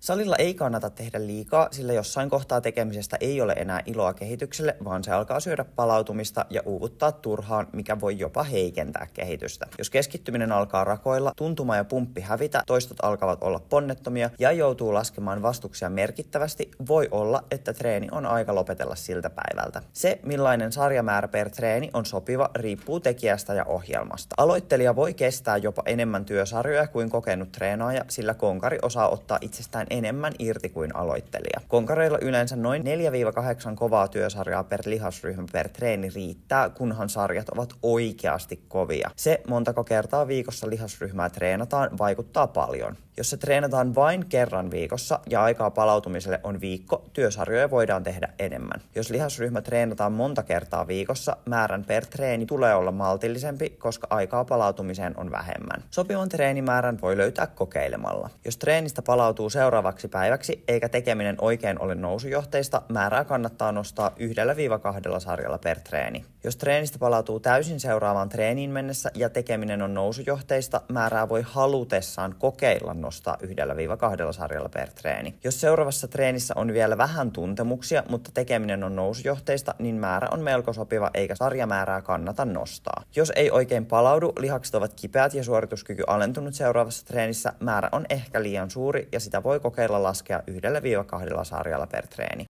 Salilla ei kannata tehdä liikaa, sillä jossain kohtaa tekemisestä ei ole enää iloa kehitykselle, vaan se alkaa syödä palautumista ja uuvuttaa turhaan, mikä voi jopa heikentää kehitystä. Jos keskittyminen alkaa rakoilla, tuntuma ja pumppi hävitä, toistot alkavat olla ponnettomia ja joutuu laskemaan vastuksia merkittävästi, voi olla, että treeni on aika lopetella siltä päivältä. Se, millainen sarjamäärä per treeni on sopiva, riippuu tekijästä ja ohjelmasta. Aloittelija voi kestää jopa enemmän työsarjoja kuin kokenut treenaaja, sillä konkari osaa ottaa itsestään enemmän irti kuin aloittelija. Konkareilla yleensä noin 4-8 kovaa työsarjaa per lihasryhmä per treeni riittää, kunhan sarjat ovat oikeasti kovia. Se, montako kertaa viikossa lihasryhmää treenataan, vaikuttaa paljon. Jos se treenataan vain kerran viikossa ja aikaa palautumiselle on viikko, työsarjoja voidaan tehdä enemmän. Jos lihasryhmä treenataan monta kertaa viikossa, määrän per treeni tulee olla maltillisempi, koska aikaa palautumiseen on vähemmän. Sopivan treenimäärän voi löytää kokeilemalla. Jos treenistä palautuu seuraavaksi päiväksi eikä tekeminen oikein ole nousujohteista, määrää kannattaa nostaa yhdellä viiva kahdella sarjalla per treeni. Jos treenistä palautuu täysin seuraavaan treeniin mennessä ja tekeminen on nousujohteista, määrää voi halutessaan kokeilla nostaa yhdellä viiva kahdella sarjalla per treeni. Jos seuraavassa treenissä on vielä vähän tuntemuksia, mutta tekeminen on nousujohteista, niin määrä on melko sopiva eikä sarjamäärää kannata nostaa. Jos ei oikein palaudu, lihakset ovat kipeät ja suorituskyky alentunut seuraavassa treenissä, määrä on ehkä liian suuri ja sitä voi kokeilla laskea yhdellä viiva kahdella sarjalla per treeni.